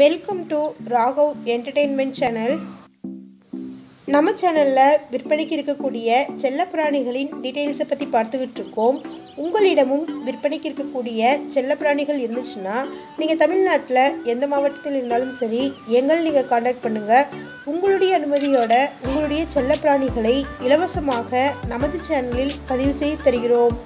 Welcome to Raghav entertainment channel நம்ம சேனலில் விற்பனைக்கு இருக்கக்கூடிய செல்லப்பிராணிகளின் டீட்டெயில்ஸை பற்றி பார்த்துக்கிட்டு இருக்கோம் உங்களிடமும் விற்பனைக்கு இருக்கக்கூடிய செல்லப்பிராணிகள் இருந்துச்சுன்னா நீங்கள் தமிழ்நாட்டில் எந்த மாவட்டத்தில் இருந்தாலும் சரி எங்கள் நீங்கள் காண்டாக்ட் பண்ணுங்கள் உங்களுடைய அனுமதியோட உங்களுடைய செல்லப்பிராணிகளை இலவசமாக நமது சேனலில் பதிவு செய்து தருகிறோம்.